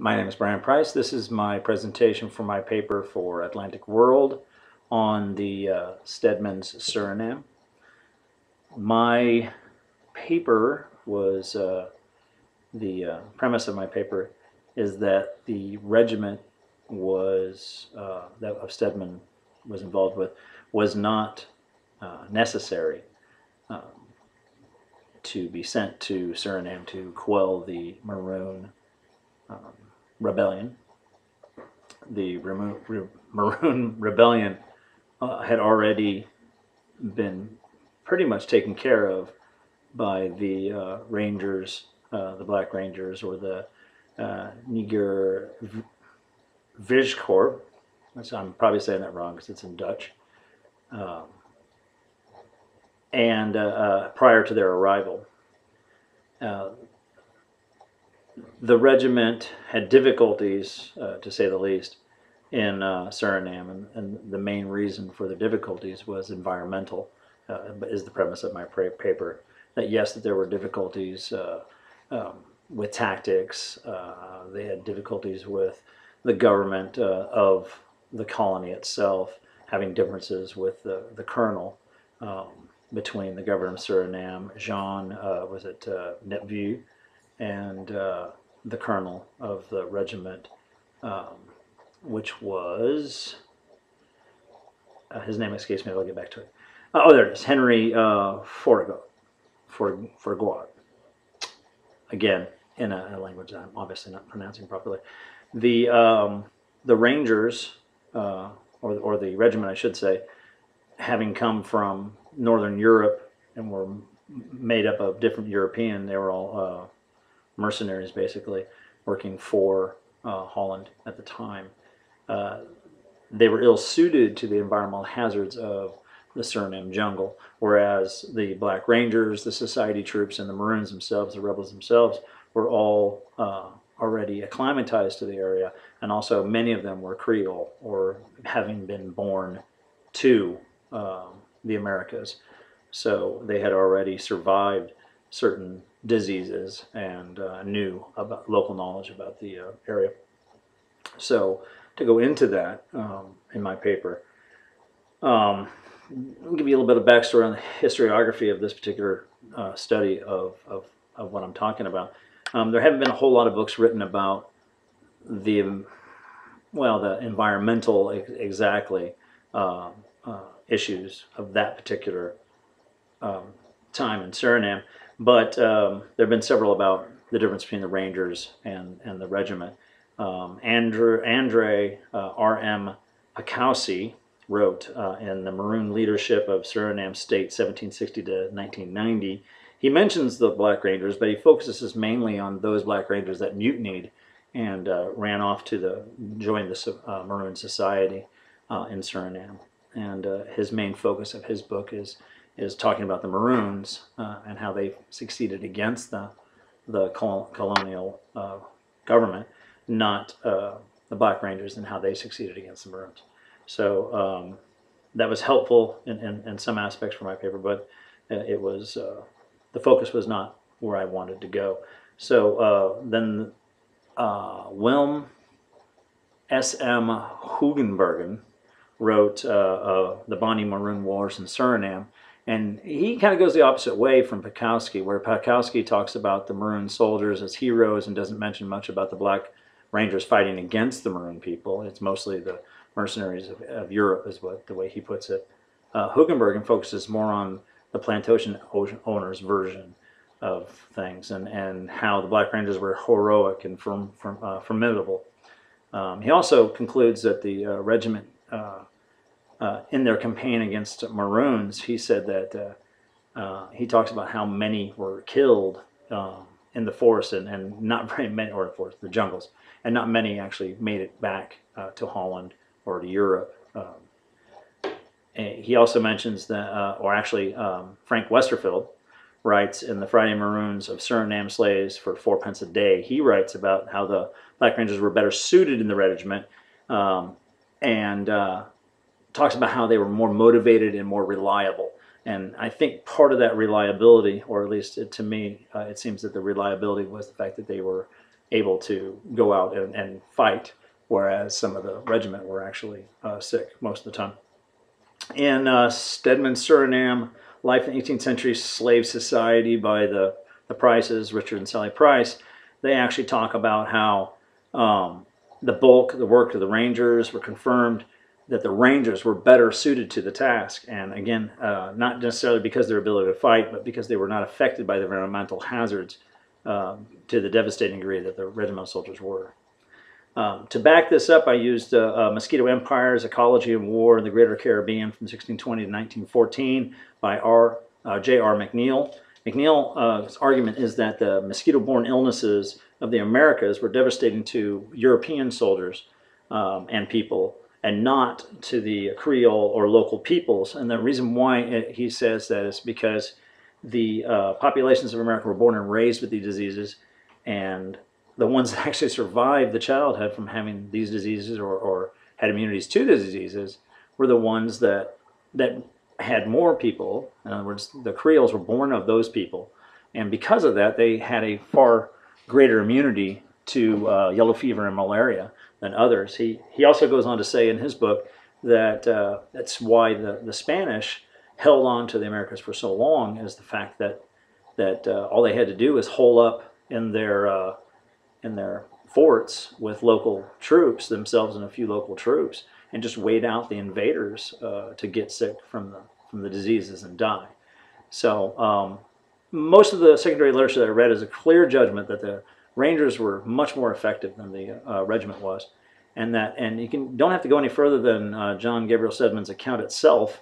My name is Brian Price. This is my presentation for my paper for Atlantic World on the uh, Stedman's Suriname. My paper was, uh, the uh, premise of my paper is that the regiment was, uh, that of Stedman was involved with, was not uh, necessary um, to be sent to Suriname to quell the Maroon um, Rebellion. The Maroon Rebellion uh, had already been pretty much taken care of by the uh, Rangers, uh, the Black Rangers, or the uh, Niger V- Vijkorps. Which I'm probably saying that wrong because it's in Dutch. Um, and uh, uh, prior to their arrival, uh, the regiment had difficulties, uh, to say the least, in uh, Suriname, and, and the main reason for the difficulties was environmental. Uh, is the premise of my paper that yes, that there were difficulties uh, um, with tactics. Uh, they had difficulties with the government uh, of the colony itself, having differences with the, the colonel um, between the governor of Suriname, Jean, was it uh, and uh, the colonel of the regiment, um, which was, uh, his name escapes me, I'll get back to it. Uh, oh, there it is, Henry uh, Forgo, For, Forgoit. Again, in a, a language that I'm obviously not pronouncing properly. The, um, the Rangers, uh, or, or the regiment, I should say, having come from Northern Europe and were made up of different European, they were all uh, mercenaries basically, working for uh, Holland at the time. Uh, they were ill suited to the environmental hazards of the Suriname jungle, whereas the Black Rangers, the Society troops, and the Maroons themselves, the rebels themselves, were all uh, already acclimatized to the area, and also many of them were Creole or having been born to um, the Americas. So they had already survived certain diseases and uh, knew about local knowledge about the uh, area. So to go into that um, in my paper, um, I'll give you a little bit of backstory on the historiography of this particular uh, study of, of, of what I'm talking about. Um, there haven't been a whole lot of books written about the, well, the environmental ex- exactly uh, uh, issues of that particular um, time in Suriname, but um, there have been several about the difference between the Rangers and, and the regiment. Um, Andrew, Andre uh, R.M. Akausi wrote uh, in The Maroon Leadership of Suriname State 1760 to 1990. He mentions the Black Rangers, but he focuses mainly on those Black Rangers that mutinied and uh, ran off to the join the uh, Maroon Society uh, in Suriname. And uh, his main focus of his book is is talking about the Maroons uh, and how they succeeded against the the col- colonial uh, government, not uh, the Black Rangers, and how they succeeded against the Maroons. So um, that was helpful in, in, in, some aspects for my paper, but uh, it was uh, the focus was not where I wanted to go. So then Wim S. M. Hoogbergen wrote uh, uh, the Boni Maroon Wars in Suriname, and he kind of goes the opposite way from Pakowski, where Pakowski talks about the Maroon soldiers as heroes and doesn't mention much about the Black Rangers fighting against the Maroon people. It's mostly the mercenaries of, of Europe, is what the way he puts it. Uh, Hoogbergen focuses more on the plantation owners' version of things and, and how the Black Rangers were heroic and uh, formidable. Um, he also concludes that the uh, regiment uh, uh, in their campaign against Maroons, he said that uh, uh, he talks about how many were killed um, in the forest and, and not very many, or the forest, the jungles, and not many actually made it back uh, to Holland or to Europe. Um, he also mentions that, uh, or actually, um, Frank Westerfield, writes in the Friday Maroons of Suriname slaves for fourpence a day. He writes about how the Black Rangers were better suited in the regiment um, and uh, talks about how they were more motivated and more reliable. And I think part of that reliability, or at least to me, uh, it seems that the reliability was the fact that they were able to go out and, and fight, whereas some of the regiment were actually uh, sick most of the time. In uh, Stedman, Suriname, Life in 18th Century Slave Society by the, the Prices, Richard and Sally Price, they actually talk about how um, the bulk, the work of the Rangers were confirmed that the Rangers were better suited to the task. And again, uh, not necessarily because of their ability to fight, but because they were not affected by the environmental hazards um, to the devastating degree that the regimental soldiers were. Um, to back this up, I used uh, uh, Mosquito Empires, Ecology and War in the Greater Caribbean from 1620 to 1914 by R. Uh, J.R. McNeill. McNeill's uh, argument is that the mosquito-borne illnesses of the Americas were devastating to European soldiers um, and people and not to the Creole or local peoples. And the reason why it, he says that is because the uh, populations of America were born and raised with these diseases, and the ones that actually survived the childhood from having these diseases or, or had immunities to the diseases were the ones that that had more people. In other words, the Creoles were born of those people, and because of that, they had a far greater immunity to uh, yellow fever and malaria than others. He, he also goes on to say in his book that uh, that's why the, the Spanish held on to the Americas for so long is the fact that that uh, all they had to do was hole up in their uh, in their forts with local troops themselves and a few local troops and just wait out the invaders uh, to get sick from the from the diseases and die. So um, most of the secondary literature that I read is a clear judgment that the Rangers were much more effective than the uh, regiment was, and that and you can don't have to go any further than uh, John Gabriel Stedman's account itself.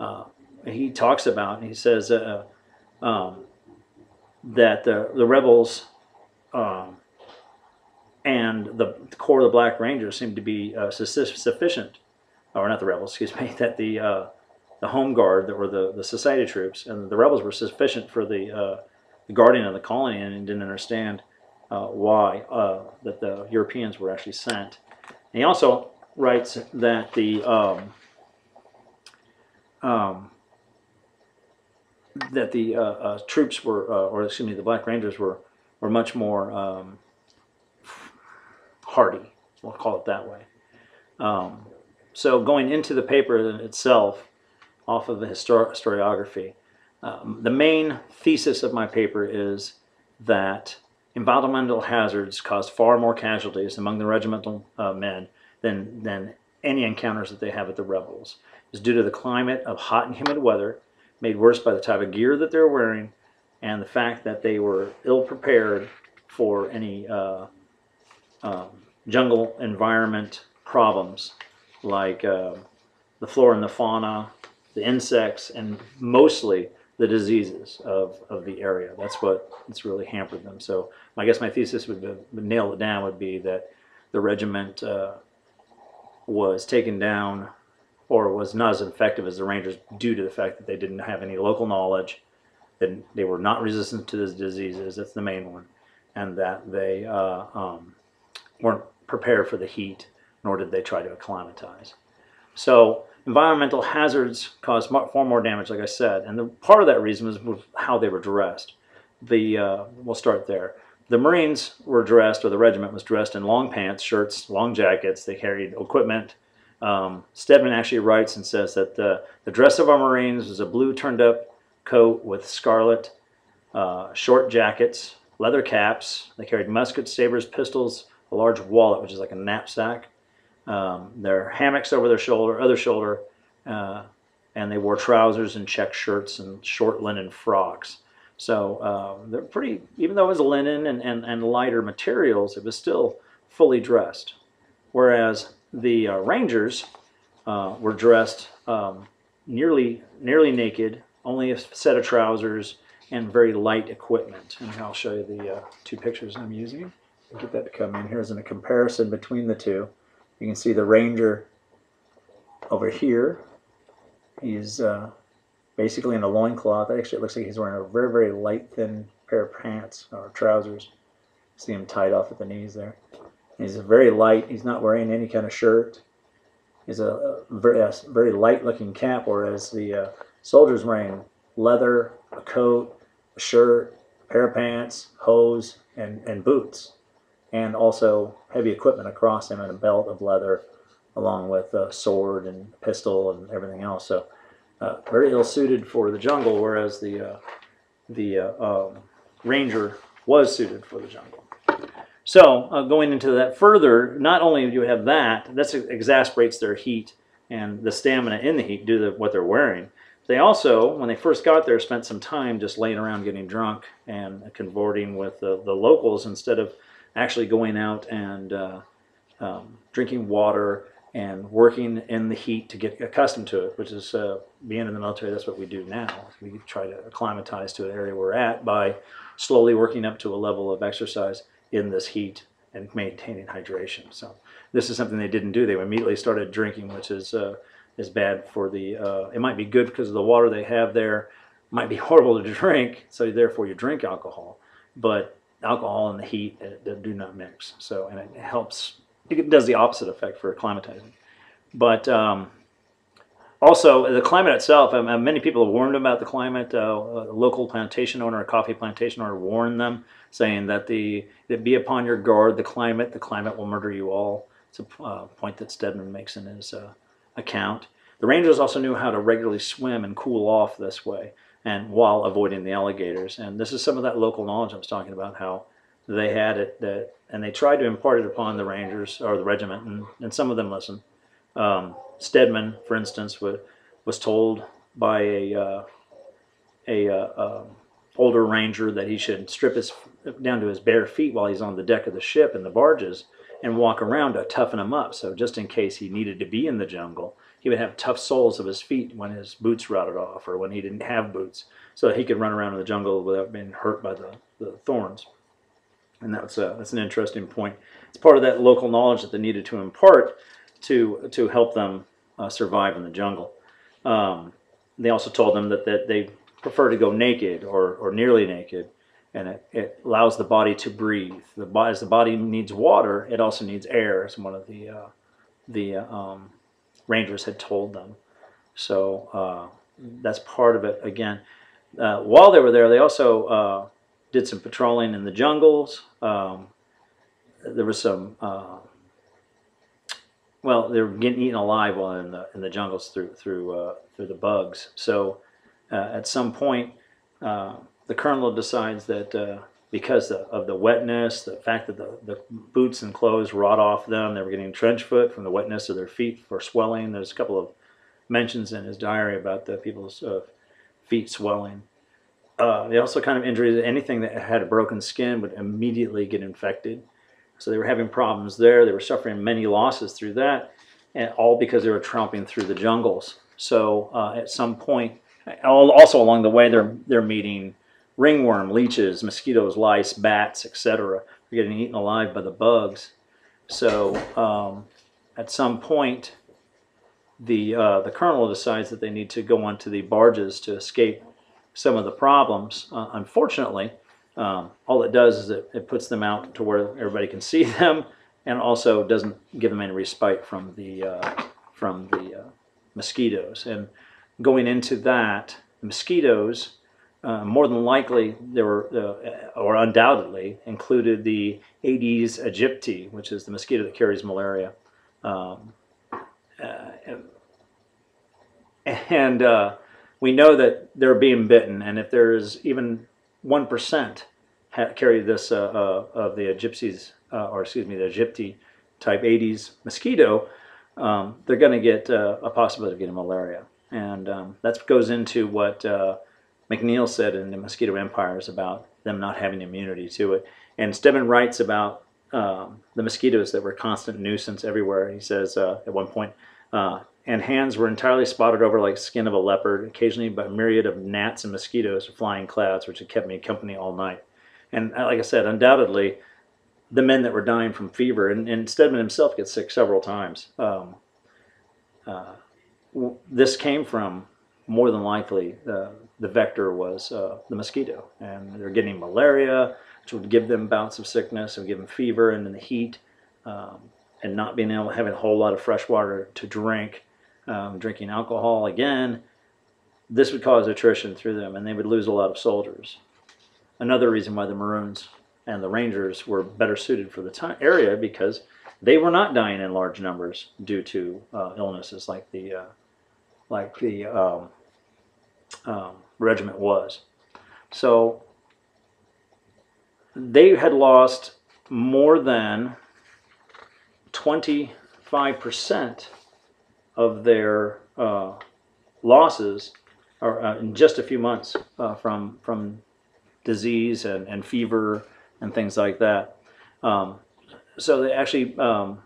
Uh, he talks about he says uh, um, that the the rebels um, and the core of the Black Rangers seemed to be uh, sufficient, or not the rebels, excuse me, that the uh, the home guard that were the the society troops and the rebels were sufficient for the the guardian of the colony and didn't understand uh, why uh, that the Europeans were actually sent. And he also writes that the um, um, that the uh, uh troops were, uh, or excuse me, the Black Rangers were were much more um, hardy. We'll call it that way. Um, so going into the paper itself, off of the histor historiography, um, the main thesis of my paper is that environmental hazards caused far more casualties among the regimental uh, men than, than any encounters that they have with the rebels. It's due to the climate of hot and humid weather, made worse by the type of gear that they're wearing, and the fact that they were ill prepared for any uh, um, jungle environment problems like uh, the flora and the fauna, the insects, and mostly the diseases of, of the area. That's what it's really hampered them. So I guess my thesis would, be, would nail it down would be that the regiment uh, was taken down or was not as effective as the Rangers due to the fact that they didn't have any local knowledge, that they were not resistant to the diseases, that's the main one, and that they uh, um, weren't prepared for the heat, nor did they try to acclimatize. So environmental hazards caused far more damage, like I said, and the, part of that reason was, how they were dressed. The uh, we'll start there. The Marines were dressed, or the regiment was dressed in long pants, shirts, long jackets. They carried equipment. Um, Stedman actually writes and says that the, the dress of our Marines was a blue turned up coat with scarlet, uh, short jackets, leather caps. They carried muskets, sabers, pistols, a large wallet, which is like a knapsack, um, their hammocks over their shoulder, other shoulder, uh, and they wore trousers and check shirts and short linen frocks. So uh, they're pretty, even though it was linen and, and, and lighter materials, it was still fully dressed. Whereas the uh, Rangers uh, were dressed um, nearly, nearly naked, only a set of trousers and very light equipment. And I'll show you the uh, two pictures I'm using. Get that to come in. Here's a comparison between the two. You can see the Ranger over here. He's uh, basically in a loincloth. Actually, it looks like he's wearing a very, very light, thin pair of pants or trousers. See him tied off at the knees there. He's very light. He's not wearing any kind of shirt. He's a, a very, a very light-looking cap, whereas the uh, soldier's wearing leather, a coat, a shirt, pair of pants, hose, and, and boots and also heavy equipment across him and a belt of leather, along with a sword and pistol and everything else. So uh, very ill suited for the jungle, whereas the uh, the uh, um, ranger was suited for the jungle. So uh, going into that further, not only do you have that, that exasperates their heat and the stamina in the heat due to what they're wearing. They also, when they first got there, spent some time just laying around getting drunk and convorting with the, the locals instead of actually going out and uh, um, drinking water and working in the heat to get accustomed to it, which is uh, being in the military, that's what we do now. We try to acclimatize to an area we're at by slowly working up to a level of exercise in this heat and maintaining hydration. So this is something they didn't do. They immediately started drinking, which is uh, is bad for the. Uh, it might be good because of the water they have there. Might be horrible to drink, so therefore you drink alcohol. But alcohol and the heat uh, do not mix. So and it helps. It does the opposite effect for acclimatizing. But um, also the climate itself. Um, many people have warned about the climate. Uh, a local plantation owner, a coffee plantation owner, warned them, saying that the that be upon your guard. The climate, the climate will murder you all. It's a uh, point that Stedman makes in his uh, account. The Rangers also knew how to regularly swim and cool off this way, and while avoiding the alligators. And this is some of that local knowledge I was talking about, how they had it, that, and they tried to impart it upon the Rangers or the regiment, and, and some of them listened. Um, Stedman, for instance, was, was told by a uh, a uh, um, older ranger that he should strip his down to his bare feet while he's on the deck of the ship in the barges and walk around to toughen him up. So just in case he needed to be in the jungle, he would have tough soles of his feet when his boots rotted off or when he didn't have boots, so that he could run around in the jungle without being hurt by the, the thorns. And that's a, that's an interesting point. It's part of that local knowledge that they needed to impart to to help them uh, survive in the jungle. Um, they also told them that, that they prefer to go naked or, or nearly naked and it, it allows the body to breathe. The as the body needs water, it also needs air, as one of the uh, the uh, um, rangers had told them. So uh, that's part of it. Again, uh, while they were there, they also uh, did some patrolling in the jungles. Um, there was some. Uh, well, they were getting eaten alive while in the in the jungles through through through the bugs. So at some point the colonel decides that uh, because of the wetness, the fact that the, the boots and clothes rot off them, they were getting trench foot from the wetness of their feet for swelling. There's a couple of mentions in his diary about the people's uh, feet swelling. Uh, they also kind of injuries, anything that had a broken skin would immediately get infected. So they were having problems there. They were suffering many losses through that, and all because they were tromping through the jungles. So uh, at some point, also along the way, they're they're meeting ringworm, leeches, mosquitoes, lice, bats, etc. are getting eaten alive by the bugs. So um, at some point, the uh, the colonel decides that they need to go onto the barges to escape some of the problems. Uh, unfortunately, um, all it does is it, it puts them out to where everybody can see them, and also doesn't give them any respite from the uh, from the uh, mosquitoes. And going into that, mosquitoes uh, more than likely, there were, uh, or undoubtedly, included the Aedes aegypti, which is the mosquito that carries malaria. Um, uh, and uh, we know that they're being bitten, and if there's even 1% carry this uh, of the gypsies, or excuse me, the aegypti type Aedes mosquito, um, they're going to get a possibility of getting malaria. And um, that goes into what McNeill said in the Mosquito Empires about them not having immunity to it. And Stedman writes about um, the mosquitoes that were a constant nuisance everywhere. He says uh, at one point, uh, and hands were entirely spotted over like skin of a leopard, occasionally by a myriad of gnats and mosquitoes or flying clouds, which had kept me company all night. And uh, like I said, undoubtedly, the men that were dying from fever, and, and Stedman himself gets sick several times. Um, uh, this came from more than likely uh, the vector was uh, the mosquito. And they're getting malaria, which would give them bouts of sickness and give them fever and in the heat. Um, and not being able to have a whole lot of fresh water to drink, um, drinking alcohol again, this would cause attrition through them and they would lose a lot of soldiers. Another reason why the Maroons and the Rangers were better suited for the time, area because they were not dying in large numbers due to uh, illnesses like the uh, like the um, um, regiment was. So they had lost more than 25% of their uh, losses or, uh, in just a few months uh, from, from disease and, and fever and things like that. Um, so they actually, um,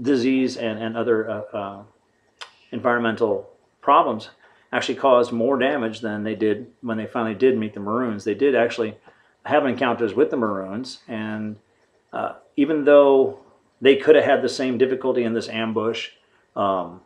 disease and, and other uh, uh, environmental problems actually caused more damage than they did when they finally did meet the Maroons. They did actually have encounters with the Maroons, and uh, even though they could have had the same difficulty in this ambush, um,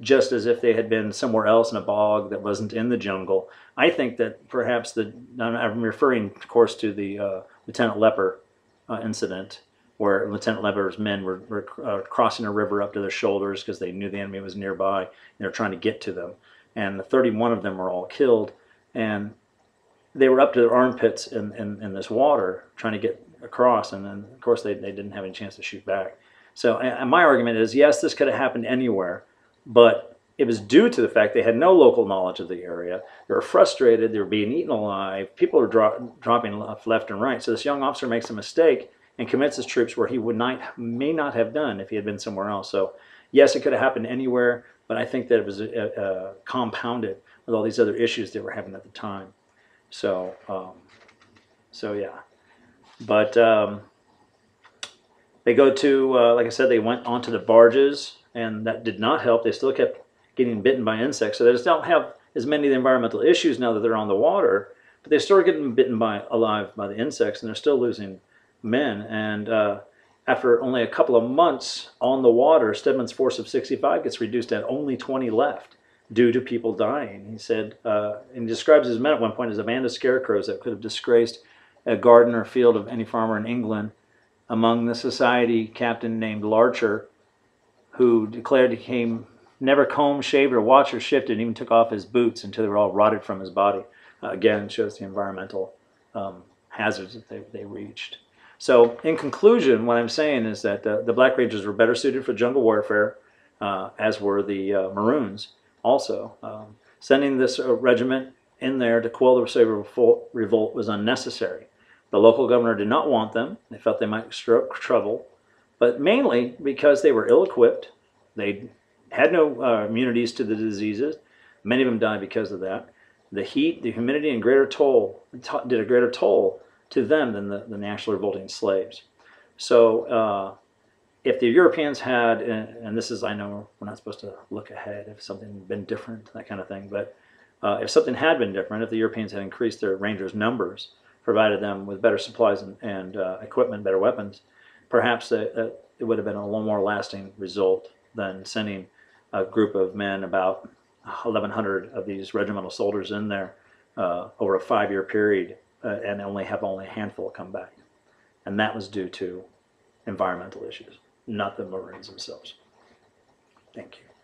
just as if they had been somewhere else in a bog that wasn't in the jungle, I think that perhaps the I'm referring, of course, to the uh, Lieutenant Lepper uh, incident where Lieutenant Lepper's men were, were uh, crossing a river up to their shoulders because they knew the enemy was nearby and they were trying to get to them. And the 31 of them were all killed. And they were up to their armpits in, in, in this water trying to get across. And then, of course, they, they didn't have any chance to shoot back. So and my argument is, yes, this could have happened anywhere, but it was due to the fact they had no local knowledge of the area. They were frustrated. They were being eaten alive. People were dro dropping left and right. So this young officer makes a mistake and commits his troops where he would not may not have done if he had been somewhere else. So yes, it could have happened anywhere, but I think that it was uh, uh, compounded with all these other issues that were happening at the time. So um, so yeah, but um, they go to uh, like I said, they went onto the barges, and that did not help. They still kept getting bitten by insects, so they just don't have as many of the environmental issues now that they're on the water. But they still getting bitten by alive by the insects, and they're still losing men. And uh, after only a couple of months on the water, Stedman's force of 65 gets reduced at only 20 left due to people dying. He said, uh, and he describes his men at one point as a band of scarecrows that could have disgraced a garden or field of any farmer in England. Among the society captain named Larcher, who declared he came never combed, shaved, or watched or shifted, and even took off his boots until they were all rotted from his body. Uh, again, shows the environmental um, hazards that they, they reached. So in conclusion, what I'm saying is that the, the Black Rangers were better suited for jungle warfare, uh, as were the uh, Maroons also. Um, sending this uh, regiment in there to quell the Sabre revolt was unnecessary. The local governor did not want them. They felt they might stroke trouble, but mainly because they were ill-equipped. They had no uh, immunities to the diseases. Many of them died because of that. The heat, the humidity, and greater toll did a greater toll to them than the, the national revolting slaves. So uh, if the Europeans had, and this is, I know we're not supposed to look ahead if something had been different, that kind of thing, but uh, if something had been different, if the Europeans had increased their rangers' numbers, provided them with better supplies and, and uh, equipment, better weapons, perhaps it, it would have been a little more lasting result than sending a group of men, about 1,100 of these regimental soldiers in there uh, over a five-year period uh, and only have only a handful come back. And that was due to environmental issues, not the Marines themselves. Thank you.